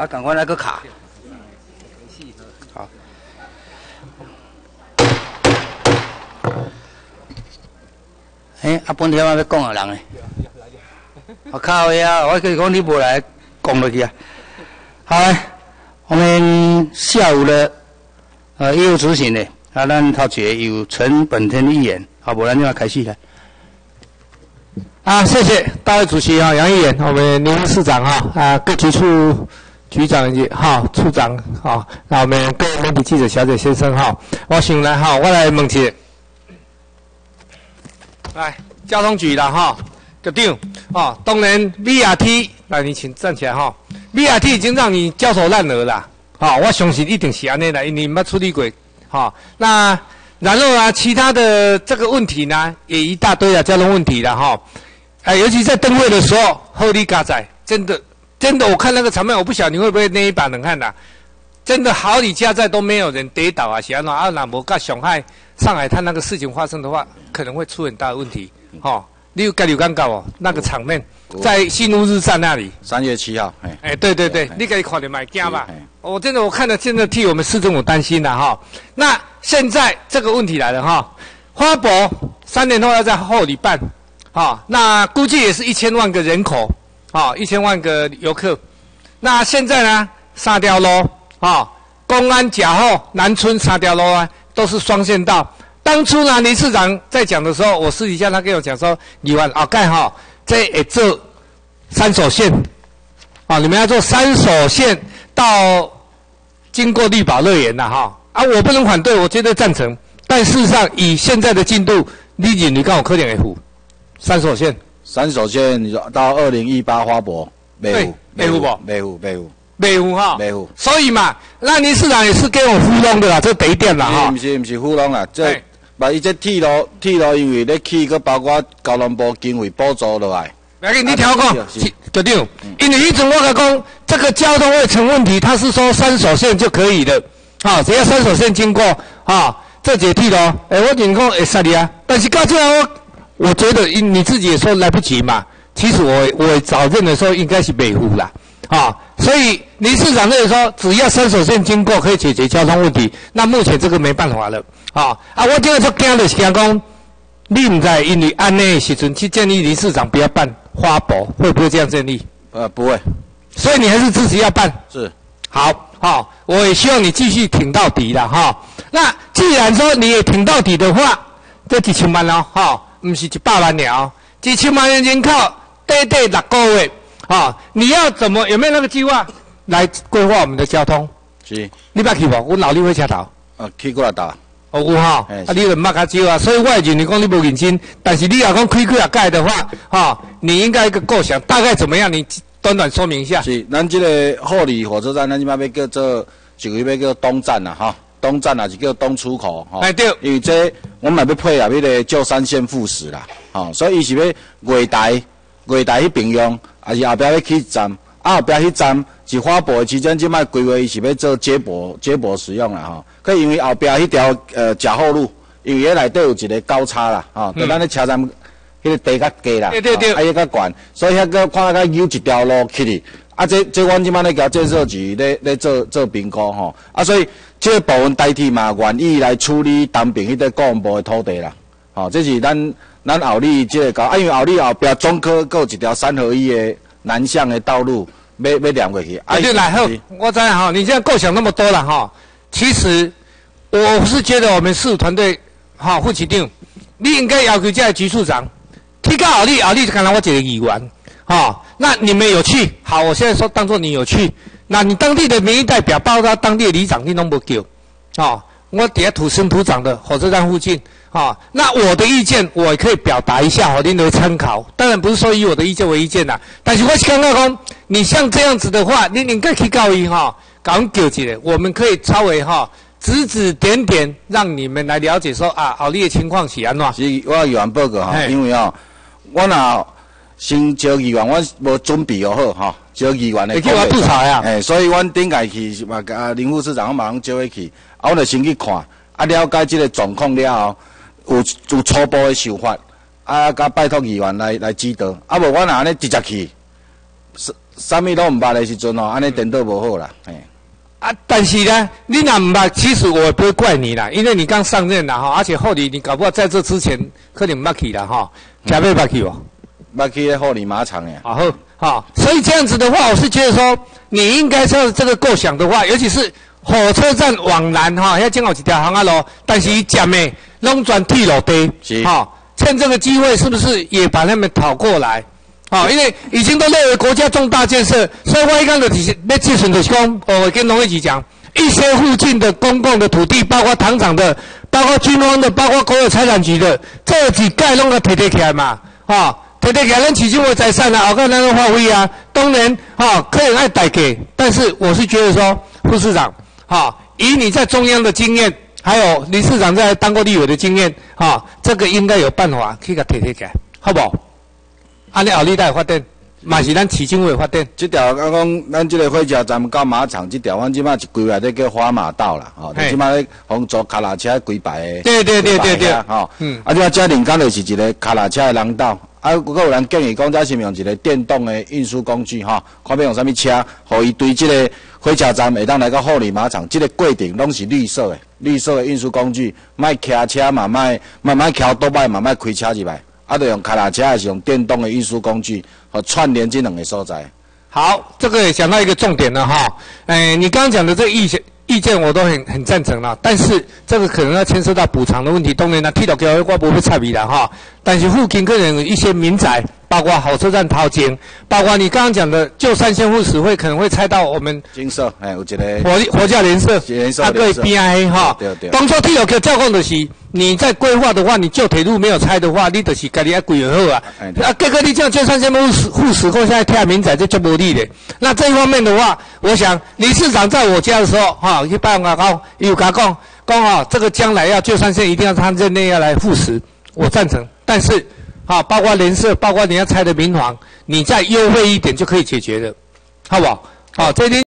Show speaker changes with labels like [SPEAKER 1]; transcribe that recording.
[SPEAKER 1] 啊，赶快来个卡。好。哎，啊，本天我要讲的人呢？我靠呀！我跟你讲，你不来讲落去啊。好，我们下午的呃业务执行呢，啊，咱头节由陈本天议员，好，不然就要开始了。
[SPEAKER 2] 啊，谢谢大会主席啊，杨议员，我们林市长啊啊，各局处局长以及哈处长好，那我们各位媒体记者小姐先生哈，我先来哈，我来问题，来交通局的哈。个定哦，当然 BRT，那你请站起来哈。BRT 已经让你焦头烂额了，好，我相信一定是安内的，你没处理过，好。那然后啊，其他的这个问题呢，也一大堆啊，交通问题了哈。哎，尤其在灯会的时候，后力嘎仔，真的真的，我看那个场面，我不晓得你会不会那一把冷汗呐？真的好几家在都没有人跌倒啊，安那啊，那摩嘎上海上海滩那个事情发生的话，可能会出很大的问题，哦。你有该有尴尬哦，那个场面在新乌日站那里。
[SPEAKER 1] 三月七号，
[SPEAKER 2] 哎，哎，对对对，你可以快点买家吧。我真的，我看了，真的替我们市政府担心了哈。那现在这个问题来了哈，花博三年后要在后里办，哈，那估计也是一千万个人口，啊，一千万个游客。那现在呢，沙雕路，啊，公安甲后南村沙雕路啊，都是双线道。当初呢，林市长在讲的时候，我私底下他跟我讲说：“你完啊，盖哈，这也做三手线，啊，你们要做三手线到经过绿宝乐园的哈啊，我不能反对，我绝对赞成。但事实上，以现在的进度，李锦，你看我科点 F，三手线，
[SPEAKER 1] 三手线，你说到二零一八花博，
[SPEAKER 2] 没有，没有不，
[SPEAKER 1] 没有，没有。”
[SPEAKER 2] 没有哈，
[SPEAKER 1] 没有，
[SPEAKER 2] 所以嘛，那林市长也是给我糊弄的啦，这第一点啦哈。
[SPEAKER 1] 不是不是糊弄啦，这。把伊这铁路，铁路因为咧起，佮包括交通部经费补助落来。
[SPEAKER 2] 来，你听我讲，决定。因为以前我甲讲，这个交通会成问题，他是说三手线就可以的，啊，只要三手线经过，啊，这节铁路，哎，我讲会杀你啊。但是到这我，我觉得你自己也说来不及嘛。其实我我早认的时候应该是北湖啦，啊，所以林市长那时说，只要三手线经过可以解决交通问题，那目前这个没办法了。啊啊！我今日说惊的是惊讲，你唔在因为安内时阵去建议林市长不要办花博，会不会这样建议？
[SPEAKER 1] 呃，不会。
[SPEAKER 2] 所以你还是支持要办？
[SPEAKER 1] 是。
[SPEAKER 2] 好，好，我也希望你继续挺到底了哈。那既然说你也挺到底的话，这几千万哦，哈，唔是一百万了，几千万人口，短短六个月，啊，你要怎么有没有那个计划来规划我们的交通？
[SPEAKER 1] 是。
[SPEAKER 2] 你不要去不？我老李会车头。
[SPEAKER 1] 啊，去过来打。
[SPEAKER 2] 哦，有哈，啊，你很捌较少啊，所以我认为讲你无认真，但是你若讲开开啊盖的话，哈，你应该一个构想，大概怎么样？你短短说明一下。
[SPEAKER 1] 是，咱这个后里火车站，咱即摆要叫做，就要叫东站啦，哈，东站也是叫东出口，
[SPEAKER 2] 吼。哎对。
[SPEAKER 1] 因为这我们要配合迄个旧三线副驶啦，吼，所以伊是要月台，月台去平用，啊是后壁要去站，啊后壁迄站。是花博期间，即摆规划伊是要做接驳、接驳使用啦，吼。可因为后壁迄条呃甲后路，因为迄内底有一个交叉啦，吼，就咱咧车站迄个地较低啦，
[SPEAKER 2] 对对对，
[SPEAKER 1] 啊伊较悬，所以遐个看较有一条路去哩。啊，这这阮即摆咧交建设局咧咧做做评估吼。啊，所以这个部分代替嘛，愿意来处理当兵迄个公安部的土地啦。吼，这是咱咱后里即个搞，啊，因为后里后壁中科有一条三合一的南向的道路。要要连过去。
[SPEAKER 2] 啊，对，来后，我知哈，你现在构想那么多了哈。其实，我是觉得我们事务团队，哈，副局长，你应该要求这局处长，提高奥利，奥利就看到我这个议员，哈。那你们有去？好，我现在说当做你有去。那你当地的民意代表，包括当地的里长，你拢不叫，啊。我底下土生土长的火车站附近，啊，那我的意见我也可以表达一下，我您的参考。当然不是说以我的意见为意见啦，但是我是刚刚讲，你像这样子的话，你应该去告一哈，搞纠结的，我们可以稍微哈指指点点，让你们来了解说啊，奥利的情况是安怎。
[SPEAKER 1] 是，我议员报告哈，因为哦，我那先招议员，我无准备好哈，招议员的。
[SPEAKER 2] 你叫我吐槽呀？
[SPEAKER 1] 哎，所以阮顶下去嘛，啊，林副市长我马上招伊去。我就先去看，啊，了解即个状况了后，有有初步的想法，啊，甲拜托议员来来指导，啊，无我若安尼直接去，啥物拢毋捌的时阵哦，安尼颠倒无好啦，哎。
[SPEAKER 2] 啊，但是呢，你若唔捌，其实我也不会怪你啦，因为你刚上任啦哈，而且后里你搞不好在这之前可能捌去啦哈，加倍捌去哦，
[SPEAKER 1] 捌去后里马场诶。
[SPEAKER 2] 好，好，所以这样子的话，我是觉得说，你应该说这个构想的话，尤其是火车站往南哈，要建好几条航啊路，但是讲诶，拢转铁路地，
[SPEAKER 1] 哈，
[SPEAKER 2] 趁这个机会，是不是也把他们讨过来？好，因为已经都列为国家重大建设，所以我一刚的提前，那计算的是讲，我跟农业局讲，一些附近的公共的土地，包括糖厂的，包括军方的，包括国有财产局的，这几盖弄个提提起来嘛，哈，提起来，咱起经会财产啊，我看那个发挥啊，当然，哈，可以爱贷给，但是我是觉得说，副市长，哈，以你在中央的经验，还有李市长在当过立委的经验，哈，这个应该有办法可以给提提起来，好不好？安尼后日代发展，嘛是咱市政府发展。
[SPEAKER 1] 这条我讲，咱即个火车站到马场，这条阮即马是规划咧叫花马道啦，吼，即马咧红坐卡拉车规排的。
[SPEAKER 2] 对对对对对，
[SPEAKER 1] 吼，嗯，啊，即马嘉陵港就是一个卡拉车的廊道，啊，如果有人建议讲，咱是用一个电动的运输工具，哈，看要用啥物车，互伊对即个火车站会当来到后里马场，即个过程拢是绿色的，绿色的运输工具，卖骑车嘛，卖慢慢骑多摆，慢慢开车入来。啊，得用卡拉车还是用电动的运输工具和串联这两个所在。
[SPEAKER 2] 好，这个也讲到一个重点了哈。哎，你刚刚讲的这个意见意见我都很很赞成了，但是这个可能要牵涉到补偿的问题。当然呢，铁路桥我不会插笔的哈。但是附近可能有一些民宅。包括火车站掏金，包括你刚刚讲的旧三线副使会可能会拆到我们
[SPEAKER 1] 金色，哎，我觉得
[SPEAKER 2] 火火价连色，
[SPEAKER 1] 它
[SPEAKER 2] 可以 B I 哈。
[SPEAKER 1] 对对。
[SPEAKER 2] 当初铁路局照讲的是，你在规划的话，你旧铁路没有拆的话，你就是家己要规划好啊。啊，各个你这样旧三线副使副使会现在贴民宅就就无利的。那这一方面的话，我想李市长在我家的时候，哈，去拜访讲，有讲讲讲哈，这个将来要旧三线一定要他任内要来副使，我赞成，但是。啊，包括联社，包括你要拆的民房，你再优惠一点就可以解决了，好不好？好，这天。